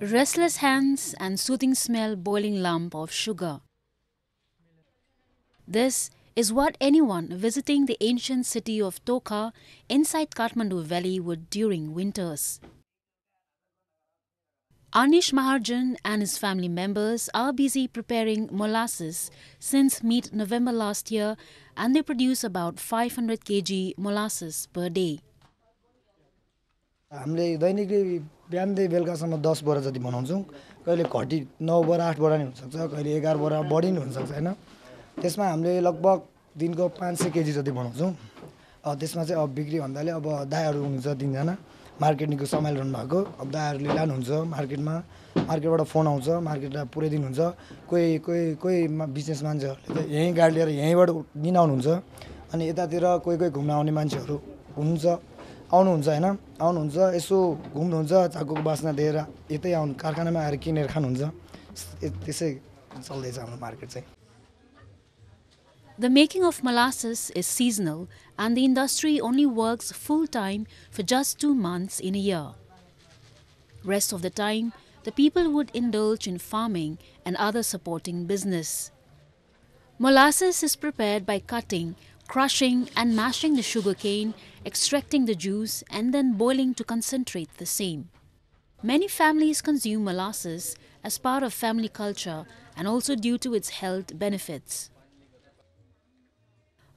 restless hands and soothing smell boiling lump of sugar. This is what anyone visiting the ancient city of Tokha inside Kathmandu Valley would during winters. Anish Maharjan and his family members are busy preparing molasses since mid November last year and they produce about 500 kg molasses per day. हामीले दैनिकले बिहानदेखि बेलुकासम्म दस बोरा जति बनाउँछौँ कहिले घटी नौ बोरा आठ बोरा नि हुनसक्छ कहिले एघार बोरा बढी नि हुनसक्छ होइन? त्यसमा हामीले लगभग दिनको पाँच सय केजी जति बनाउँछौँ। त्यसमा चाहिँ अब बिक्री भन्दाले अब दायाहरू हुनुहुन्छ तिनजना मार्केटिङको सम्हालिरहनु भएको अब दायाहरूले लानुहुन्छ मार्केटमा मार्केटबाट फोन आउँछ मार्केटलाई पुऱ्याइदिनुहुन्छ कोही कोही कोही बिजनेस मान्छेहरूले त यहीँ गाडी लिएर यहीँबाट लिन आउनुहुन्छ अनि यतातिर कोही कोही घुम्न आउने मान्छेहरू हुनुहुन्छ। आउनुहुन्छ होइन आउनुहुन्छ यसो घुम्नुहुन्छ चाकुको बासना दिएर यतै आउनु कारखानामा आएर किनेर खानुहुन्छ त्यसै चल्दैछ हाम्रो मार्केट चाहिँ The making of molasses is seasonal and the industry only works full time for just two months in a year. Rest of the time, the people would indulge in farming and other supporting business. Molasses is prepared by cutting, crushing and mashing the sugarcane, extracting the juice and then boiling to concentrate the same. Many families consume molasses as part of family culture and also due to its health benefits.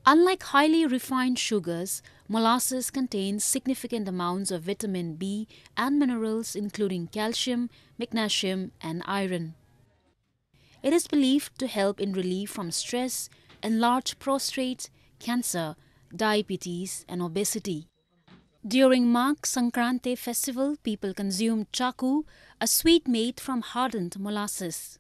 Unlike highly refined sugars, molasses contains significant amounts of vitamin B and minerals including calcium, magnesium and iron. It is believed to help in relief from stress, enlarged prostate, cancer, diabetes and obesity. During Maghe Sankranti festival, people consume chaku, a sweet made from hardened molasses.